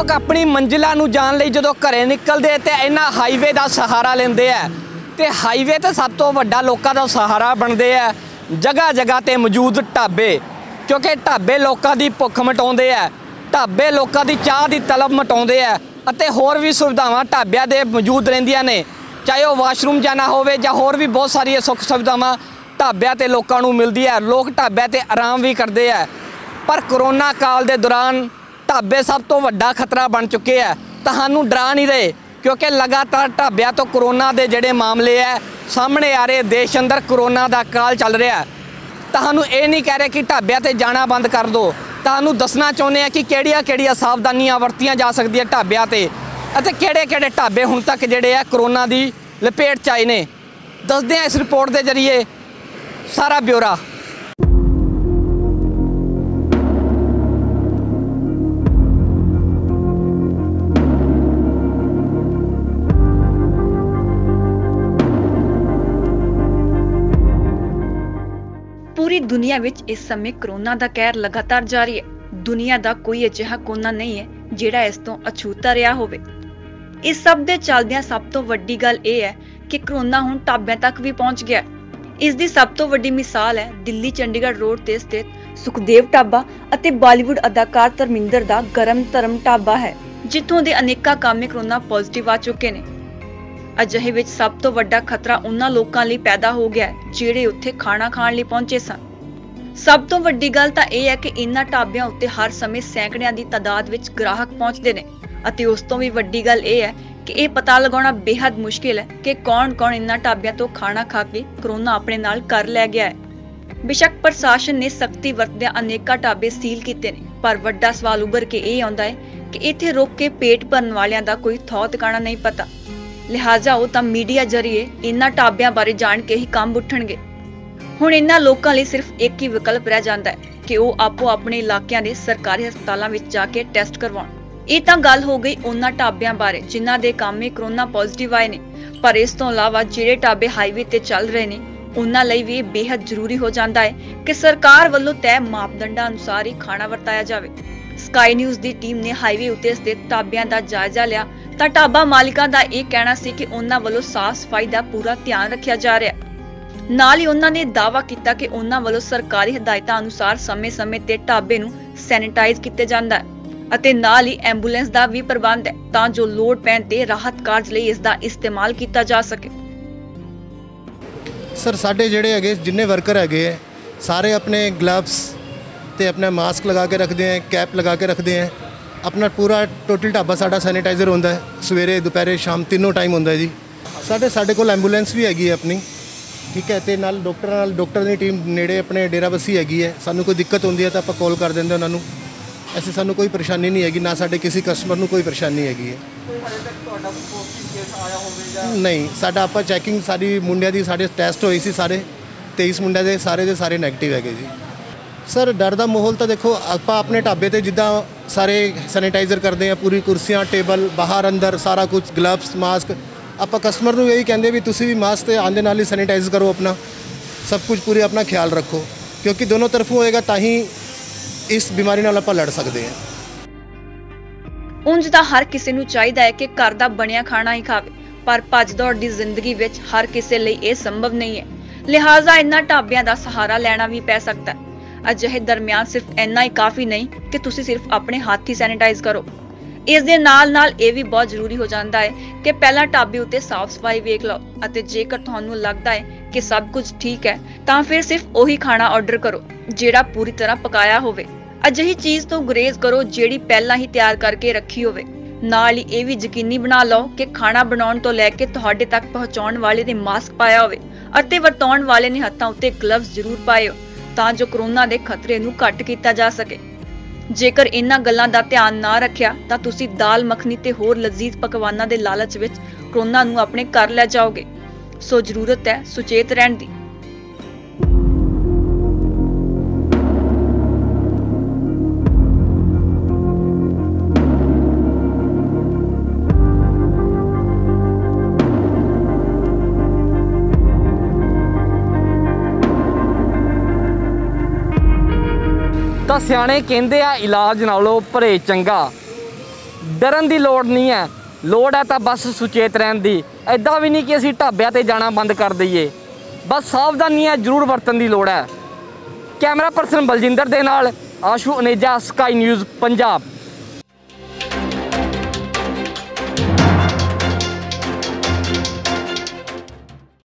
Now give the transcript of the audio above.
ਲੋਕ ਆਪਣੀ ਮੰਜ਼ਿਲਾਂ ਨੂੰ ਜਾਣ ਲਈ ਜਦੋਂ ਘਰੇ ਨਿਕਲਦੇ ਤੇ ਇਹਨਾਂ ਹਾਈਵੇ ਦਾ ਸਹਾਰਾ ਲੈਂਦੇ ਆ। ਤੇ ਹਾਈਵੇ ਤੇ ਸਭ ਤੋਂ ਵੱਡਾ ਲੋਕਾਂ ਦਾ ਸਹਾਰਾ ਬਣਦੇ ਆ। ਜਗ੍ਹਾ ਜਗ੍ਹਾ ਤੇ ਮੌਜੂਦ ਢਾਬੇ, ਕਿਉਂਕਿ ਢਾਬੇ ਲੋਕਾਂ ਦੀ ਭੁੱਖ ਮਿਟਾਉਂਦੇ ਆ। ਢਾਬੇ ਲੋਕਾਂ ਦੀ ਚਾਹ ਦੀ ਤਲਬ ਮਟਾਉਂਦੇ ਆ ਅਤੇ ਹੋਰ ਵੀ ਸੁਵਿਧਾਵਾਂ ਢਾਬਿਆਂ ਦੇ ਮੌਜੂਦ ਰਹਿੰਦੀਆਂ ਨੇ। ਚਾਹੇ ਉਹ ਵਾਸ਼ਰੂਮ ਜਾਣਾ ਹੋਵੇ ਜਾਂ ਹੋਰ ਵੀ ਬਹੁਤ ਸਾਰੀਆਂ ਸੁੱਖ ਸੁਵਿਧਾਵਾਂ ਢਾਬਿਆਂ ਤੇ ਲੋਕਾਂ ਨੂੰ ਮਿਲਦੀ ਹੈ ਲੋਕ ਢਾਬਿਆਂ ਤੇ ਆਰਾਮ ਵੀ ਕਰਦੇ ਆ। ਪਰ ਕਰੋਨਾ ਕਾਲ ਦੇ ਦੌਰਾਨ ਢਾਬੇ ਸਭ ਤੋਂ ਵੱਡਾ ਖਤਰਾ ਬਣ ਚੁੱਕੇ ਆ। ਤੁਹਾਨੂੰ ਡਰਾ ਨਹੀਂ ਰਹੇ, ਕਿਉਂਕਿ ਲਗਾਤਾਰ ਢਾਬਿਆਂ ਤੋਂ ਕਰੋਨਾ ਦੇ ਜਿਹੜੇ ਮਾਮਲੇ ਆ, ਸਾਹਮਣੇ ਆ ਰਹੇ ਦੇਸ਼ ਅੰਦਰ ਕਰੋਨਾ ਦਾ ਕਾਲ ਚੱਲ ਰਿਹਾ ਤੁਹਾਨੂੰ ਇਹ ਨਹੀਂ ਕਹਿ ਰਹੇ ਕਿ ਢਾਬਿਆਂ ਤੇ ਜਾਣਾ ਬੰਦ ਕਰ ਦਿਓ ਤੁਹਾਨੂੰ ਦੱਸਣਾ ਚਾਹੁੰਦੇ ਆ ਕਿ ਕਿਹੜੀਆਂ ਕਿਹੜੀਆਂ ਸਾਵਧਾਨੀਆਂ ਵਰਤੀਆਂ ਜਾ ਸਕਦੀਆਂ ਢਾਬਿਆਂ ਤੇ। ਅਤੇ ਕਿਹੜੇ ਕਿਹੜੇ ਢਾਬੇ ਹੁਣ ਤੱਕ ਜਿਹੜੇ ਆ, ਕਰੋਨਾ ਦੀ ਲਪੇਟ ਚ ਆਏ ਨੇ। ਦੱਸਦੇ ਆ ਇਸ ਰਿਪੋਰਟ ਦੇ ਜ਼ਰੀਏ। ਸਾਰਾ ਬਿਊਰਾ। ਪੂਰੀ ਦੁਨੀਆ ਵਿੱਚ ਇਸ ਸਮੇਂ ਕਰੋਨਾ ਦਾ ਕਹਿਰ ਲਗਾਤਾਰ ਜਾਰੀ ਹੈ। ਦੁਨੀਆ ਦਾ ਕੋਈ ਅਜਿਹਾ ਕੋਨਾ ਨਹੀਂ ਹੈ ਜਿਹੜਾ ਇਸ ਤੋਂ ਅਛੂਤਾ ਰਿਹਾ ਹੋਵੇ। ਇਸ ਸਭ ਦੇ ਚੱਲਦਿਆਂ ਸਭ ਤੋਂ ਵੱਡੀ ਗੱਲ ਇਹ ਹੈ ਕਿ ਕਰੋਨਾ ਹੁਣ ਢਾਬਿਆਂ ਤੱਕ ਵੀ ਪਹੁੰਚ ਗਿਆ ਇਸ ਦੀ ਸਭ ਤੋਂ ਵੱਡੀ ਮਿਸਾਲ ਹੈ ਦਿੱਲੀ, ਚੰਡੀਗੜ੍ਹ ਰੋਡ ਤੇ ਸਥਿਤ ਸੁਖਦੇਵ ਢਾਬਾ ਅਤੇ ਬਾਲੀਵੁੱਡ ਅਦਾਕਾਰ ਧਰਮਿੰਦਰ ਦਾ ਗਰਮ ਧਰਮ ਢਾਬਾ ਹੈ, ਜਿੱਥੋਂ ਦੇ ਅਨੇਕਾਂ ਕਾਮੇ ਕਰੋਨਾ ਪੋਜ਼ਿਟਿਵ ਆ ਚੁੱਕੇ ਨੇ। ਅਜਿਹੇ ਵਿੱਚ ਸਭ ਤੋਂ ਵੱਡਾ ਖਤਰਾ ਉਹਨਾਂ ਲੋਕਾਂ ਲਈ ਪੈਦਾ ਹੋ ਗਿਆ ਜਿਹੜੇ ਉੱਥੇ ਖਾਣਾ ਖਾਣ ਲਈ ਪਹੁੰਚੇ ਸਨ। ਸਭ ਤੋਂ ਵੱਡੀ ਗੱਲ ਤਾਂ ਇਹ ਹੈ ਕਿ ਇਨ੍ਹਾਂ ਢਾਬਿਆਂ ਉੱਤੇ ਹਰ ਸਮੇਂ ਸੈਂਕੜਿਆਂ ਦੀ ਤਾਦਾਦ ਵਿੱਚ ਗ੍ਰਾਹਕ ਪਹੁੰਚਦੇ ਨੇ ਅਤੇ ਉਸ ਤੋਂ ਵੀ ਵੱਡੀ ਗੱਲ ਇਹ ਹੈ ਕਿ ਇਹ ਪਤਾ ਲਗਾਉਣਾ ਬੇहद ਮੁਸ਼ਕਿਲ ਹੈ ਕਿ ਕੌਣ-ਕੌਣ ਇਨ੍ਹਾਂ ਢਾਬਿਆਂ ਤੋਂ ਖਾਣਾ ਖਾ ਕੇ ਕਰੋਨਾ ਆਪਣੇ ਨਾਲ ਕਰ ਲੈ ਗਿਆ ਹੈ। ਬਿਸ਼ੱਕ ਪ੍ਰਸ਼ਾਸਨ ਨੇ ਸਖਤੀ ਵਰਤਦਿਆਂ ਅਨੇਕਾਂ ਢਾਬੇ ਸੀਲ ਕੀਤੇ ਨੇ, ਪਰ ਵੱਡਾ ਸਵਾਲ ਉੱਭਰ ਕੇ ਇਹ ਆਉਂਦਾ ਹੈ ਕਿ ਇੱਥੇ ਰੁਕ ਕੇ ਪੇਟ ਭਰਨ ਵਾਲਿਆਂ ਦਾ ਕੋਈ ਥੌ ਟਿਕਾਣਾ ਨਹੀਂ ਪਤਾ। ਲਿਹਾਜ਼ਾ ਉਹ ਤਾਂ ਮੀਡੀਆ ਜ਼ਰੀਏ ਇਨ੍ਹਾਂ ਢਾਬਿਆਂ ਬਾਰੇ ਜਾਣ ਕੇ ਹੀ ਕੰਮ ਉੱਠਣਗੇ। ਹੁਣ ਇਨ੍ਹਾਂ ਲੋਕਾਂ ਲਈ ਸਿਰਫ ਇੱਕ ਹੀ ਵਿਕਲਪ ਰਹਿ ਜਾਂਦਾ ਹੈ ਕਿ ਉਹ ਆਪੋ ਆਪਣੇ ਇਲਾਕਿਆਂ ਦੇ ਸਰਕਾਰੀ ਹਸਪਤਾਲਾਂ ਵਿੱਚ ਜਾ ਕੇ ਟੈਸਟ ਕਰਵਾਉਣ। ਇਹ ਤਾਂ ਗੱਲ ਹੋ ਗਈ ਉਹਨਾਂ ਢਾਬਿਆਂ ਬਾਰੇ, ਜਿਨ੍ਹਾਂ ਦੇ ਕਾਮੇ ਕਰੋਨਾ ਪੋਜ਼ਿਟਿਵ ਆਏ ਨੇ। ਪਰ ਇਸ ਤੋਂ ਇਲਾਵਾ ਜਿਹੜੇ ਢਾਬੇ ਹਾਈਵੇ ਤੇ ਚੱਲ ਰਹੇ ਨੇ, ਉਹਨਾਂ ਲਈ ਵੀ ਇਹ ਬੇहद ਜ਼ਰੂਰੀ ਹੋ ਜਾਂਦਾ ਹੈ ਕਿ ਸਰਕਾਰ ਵੱਲੋਂ ਤੈਅ ਮਾਪਦੰਡਾਂ ਅਨੁਸਾਰ ਹੀ ਖਾਣਾ ਵਰਤਾਇਆ ਜਾਵੇ। ਸਕਾਈ ਨਿਊਜ਼ ਦੀ ਟੀਮ ਨੇ ਹਾਈਵੇ ਉੱਤੇ ਸਥਿਤ ਢਾਬਿਆਂ ਦਾ ਜਾਇਜ਼ਾ ਲਿਆ। ਤਾਂ ਢਾਬਾ ਮਾਲਿਕਾਂ ਦਾ ਇਹ ਕਹਿਣਾ ਸੀ ਕਿ ਉਹਨਾਂ ਵੱਲੋਂ ਸਾਫ਼ ਸਫ਼ਾਈ ਦਾ ਪੂਰਾ ਧਿਆਨ ਰੱਖਿਆ ਜਾ ਰਿਹਾ ਨਾਲ ਹੀ ਉਹਨਾਂ ਨੇ ਦਾਅਵਾ ਕੀਤਾ ਕਿ ਉਹਨਾਂ ਵੱਲੋਂ ਸਰਕਾਰੀ ਹਦਾਇਤਾਂ ਅਨੁਸਾਰ ਸਮੇਂ-ਸਮੇਂ ਤੇ ਢਾਬੇ ਨੂੰ ਸੈਨੀਟਾਈਜ਼ ਕੀਤਾ ਜਾਂਦਾ ਹੈ ਅਤੇ ਨਾਲ ਹੀ ਐਂਬੂਲੈਂਸ ਦਾ ਵੀ ਪ੍ਰਬੰਧ ਹੈ ਤਾਂ ਜੋ ਲੋੜ ਪੈਣ ਤੇ ਰਾਹਤ ਕਾਰਜ ਲਈ ਇਸ ਦਾ ਇਸਤੇਮਾਲ ਕੀਤਾ ਜਾ ਸਕੇ। ਸਰ, ਸਾਡੇ ਜਿਹੜੇ ਹੈਗੇ, ਜਿੰਨੇ ਵਰਕਰ ਹੈਗੇ ਸਾਰੇ ਆਪਣੇ ਗਲਵਸ ਤੇ ਆਪਣਾ ਮਾਸਕ ਲਗਾ ਕੇ ਰੱਖਦੇ ਹੈ, ਕੈਪ ਲਗਾ ਕੇ ਰੱਖਦੇ ਹੈ। ਆਪਣਾ ਪੂਰਾ ਟੋਟਲ ਢਾਬਾ ਸਾਡਾ ਸੈਨੀਟਾਈਜ਼ਰ ਹੁੰਦਾ ਹੈ। ਸਵੇਰੇ, ਦੁਪਹਿਰੇ, ਸ਼ਾਮ ਤਿੰਨੋਂ ਟਾਈਮ ਹੁੰਦਾ ਜੀ। ਸਾਡੇ ਸਾਡੇ ਕੋਲ ਐਂਬੂਲੈਂਸ ਵੀ ਹੈਗੀ ਹੈ ਆਪਣੀ। ਠੀਕ ਹੈ, ਤੇ ਨਾਲ ਡਾਕਟਰ ਨਾਲ ਡਾਕਟਰ ਦੀ ਟੀਮ ਨੇੜੇ ਆਪਣੇ ਡੇਰਾਬੱਸੀ ਹੈਗੀ ਹੈ। ਸਾਨੂੰ ਕੋਈ ਦਿੱਕਤ ਹੁੰਦੀ ਹੈ ਤਾਂ ਆਪਾਂ ਕਾਲ ਕਰ ਦਿੰਦੇ ਉਹਨਾਂ ਨੂੰ। ਐਸੀ ਸਾਨੂੰ ਕੋਈ ਪਰੇਸ਼ਾਨੀ ਨਹੀਂ ਹੈਗੀ, ਨਾ ਸਾਡੇ ਕਿਸੇ ਕਸਟਮਰ ਨੂੰ ਕੋਈ ਪਰੇਸ਼ਾਨੀ ਹੈਗੀ ਹੈ। ਨਹੀਂ, ਸਾਡਾ ਆਪਾਂ ਚੈਕਿੰਗ ਸਾਡੀ ਮੁੰਡਿਆਂ ਦੀ ਸਾਡੇ ਟੈਸਟ ਹੋਈ ਸੀ ਸਾਰੇ। 23 ਮੁੰਡਿਆਂ ਦੇ ਸਾਰੇ ਦੇ ਸਾਰੇ ਨੈਗੇਟਿਵ ਹੈਗੇ ਜੀ। ਸਰ, ਡਰ ਦਾ ਮਾਹੌਲ ਤਾਂ ਦੇਖੋ, ਆਪਾਂ ਆਪਣੇ ਢਾਬੇ ਤੇ ਜਿੱਦਾਂ ਸਾਰੇ ਸੈਨੀਟਾਈਜ਼ਰ ਕਰਦੇ ਆ ਪੂਰੀ ਕੁਰਸੀਆਂ, ਟੇਬਲ, ਬਾਹਰ, ਅੰਦਰ, ਸਾਰਾ ਕੁਝ ਗਲਵਸ ਮਾਸਕ ਆਪਾਂ ਕਸਟਮਰ ਨੂੰ ਇਹੀ ਕਹਿੰਦੇ ਵੀ ਤੁਸੀਂ ਵੀ ਮਾਸਕ ਤੇ ਆਂਦੇ ਨਾਲ ਹੀ ਸੈਨੀਟਾਈਜ਼ ਕਰੋ ਆਪਣਾ। ਸਭ ਕੁਝ ਪੂਰੀ ਆਪਣਾ ਖਿਆਲ ਰੱਖੋ। ਕਿਉਂਕਿ ਦੋਨੋਂ ਤਰਫੋਂ ਹੋਏਗਾ, ਤਾਂ ਹੀ ਇਸ ਬਿਮਾਰੀ ਨਾਲ ਆਪਾਂ ਲੜ ਸਕਦੇ ਹਾਂ। ਉਂਝ ਤਾਂ ਹਰ ਕਿਸੇ ਨੂੰ ਚਾਹੀਦਾ ਹੈ ਕਿ ਘਰ ਦਾ ਬਣਿਆ ਖਾਣਾ ਹੀ ਖਾਵੇ, ਪਰ ਭੱਜ ਦੌੜ ਦੀ ਜ਼ਿੰਦਗੀ ਵਿੱਚ ਹਰ ਕਿਸੇ ਲਈ ਇਹ ਸੰਭਵ ਨਹੀਂ ਹੈ। ਲਿਹਾਜ਼ਾ ਇਨ੍ਹਾਂ ਢਾਬਿਆਂ ਦਾ ਸਹਾਰਾ ਲੈਣਾ ਵੀ ਪੈ ਸਕਦਾ ਹੈ। ਅਜਿਹੇ ਦਰਮਿਆਨ ਸਿਰਫ ਇੰਨਾ ਹੀ ਕਾਫੀ ਨਹੀਂ ਕਿ ਤੁਸੀਂ ਸਿਰਫ ਆਪਣੇ ਹੱਥ ਹੀ ਸੈਨੀਟਾਈਜ਼ ਕਰੋ। ਇਸ ਦੇ ਨਾਲ ਨਾਲ ਇਹ ਵੀ ਬਹੁਤ ਜ਼ਰੂਰੀ ਹੋ ਜਾਂਦਾ ਹੈ ਕਿ ਪਹਿਲਾਂ ਢਾਬੇ ਉੱਤੇ ਸਾਫ਼ ਸਫ਼ਾਈ ਵੇਖ ਲਓ ਅਤੇ ਜੇਕਰ ਤੁਹਾਨੂੰ ਲੱਗਦਾ ਹੈ ਕਿ ਸਭ ਕੁਝ ਠੀਕ ਹੈ, ਤਾਂ ਫਿਰ ਸਿਰਫ ਉਹੀ ਖਾਣਾ ਆਰਡਰ ਕਰੋ, ਜਿਹੜਾ ਪੂਰੀ ਤਰ੍ਹਾਂ ਪਕਾਇਆ ਹੋਵੇ। ਅਜਿਹੀ ਚੀਜ਼ ਤੋਂ ਗੁਰੇਜ਼ ਕਰੋ ਜਿਹੜੀ ਪਹਿਲਾਂ ਹੀ ਤਿਆਰ ਕਰਕੇ ਰੱਖੀ ਹੋਵੇ। ਨਾਲ ਹੀ ਇਹ ਵੀ ਯਕੀਨੀ ਬਣਾ ਲਓ ਕਿ ਖਾਣਾ ਬਣਾਉਣ ਤੋਂ ਲੈ ਕੇ ਤੁਹਾਡੇ ਤੱਕ ਪਹੁੰਚਾਉਣ ਵਾਲੇ ਨੇ ਮਾਸਕ ਪਾਇਆ ਹੋਵੇ ਅਤੇ ਵਰਤਾਉਣ ਵਾਲੇ ਨੇ ਹੱਥਾਂ ਉੱਤੇ ਗਲਵਜ਼ ਜ਼ਰੂਰ ਪਾਏ ਹੋ ਤਾਂ ਜੋ ਕਰੋਨਾ ਦੇ ਖਤਰੇ ਨੂੰ ਘੱਟ ਕੀਤਾ ਜਾ ਸਕੇ। ਜੇਕਰ ਇਹਨਾਂ ਗੱਲਾਂ ਦਾ ਧਿਆਨ ਨਾ ਰੱਖਿਆ, ਤਾਂ ਤੁਸੀਂ ਦਾਲ ਮੱਖਣੀ ਤੇ ਹੋਰ ਲਜ਼ੀਜ਼ ਪਕਵਾਨਾਂ ਦੇ ਲਾਲਚ ਵਿੱਚ ਕਰੋਨਾ ਨੂੰ ਆਪਣੇ ਘਰ ਲੈ ਜਾਓਗੇ। ਸੋ ਜ਼ਰੂਰਤ ਹੈ ਸੁਚੇਤ ਰਹਿਣ ਦੀ। ਤਾਂ ਸਿਆਣੇ ਕਹਿੰਦੇ ਆ, ਇਲਾਜ ਨਾਲੋਂ ਭਰੇ ਚੰਗਾ। ਡਰਨ ਦੀ ਲੋੜ ਨਹੀਂ ਹੈ। ਲੋੜ ਹੈ ਤਾਂ ਬਸ ਸੁਚੇਤ ਰਹਿਣ ਦੀ। ਐਦਾਂ ਵੀ ਨਹੀਂ ਕਿ ਅਸੀਂ ਢਾਬਿਆਂ ਤੇ ਜਾਣਾ ਬੰਦ ਕਰ ਦਈਏ। ਬਸ ਸਾਵਧਾਨੀਆਂ ਜ਼ਰੂਰ ਵਰਤਣ ਦੀ ਲੋੜ ਹੈ। ਕੈਮਰਾ ਪਰਸਨ ਬਲਜਿੰਦਰ ਦੇ ਨਾਲ, ਆਸ਼ੂ ਅਨੇਜਾ, ਸਕਾਈ ਨਿਊਜ਼, ਪੰਜਾਬ।